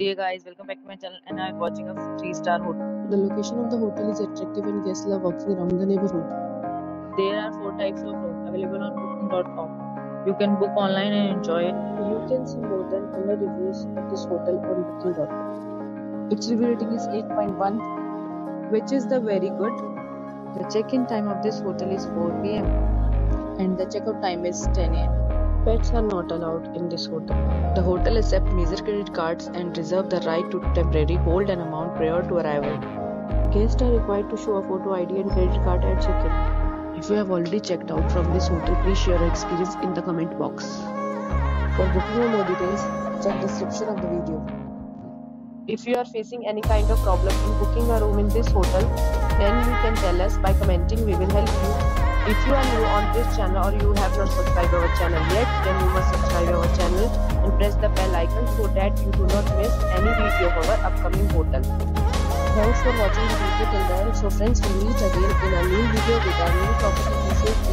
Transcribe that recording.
Dear guys, welcome back to my channel and I'm watching a 3-star hotel. The location of the hotel is attractive and guests love walking around the neighborhood. There are 4 types of rooms available on booking.com. You can book online and enjoy it. You can see more than 100 reviews of this hotel on booking.com. Its review rating is 8.1, which is the very good. The check-in time of this hotel is 4 p.m. and the checkout time is 10 a.m. Pets are not allowed in this hotel. The hotel accepts major credit cards and reserve the right to temporarily hold an amount prior to arrival. Guests are required to show a photo ID and credit card at check-in. If you have already checked out from this hotel, please share your experience in the comment box. For booking or more details, check description of the video. If you are facing any kind of problem in booking a room in this hotel, then you can tell us by commenting. We will help you. If you are new on this channel or you have not subscribed our channel yet, then you must subscribe our channel and press the bell icon so that you do not miss any video of our upcoming hotel. Thanks for watching the video till the end. So friends, we meet again in a new video with our new property.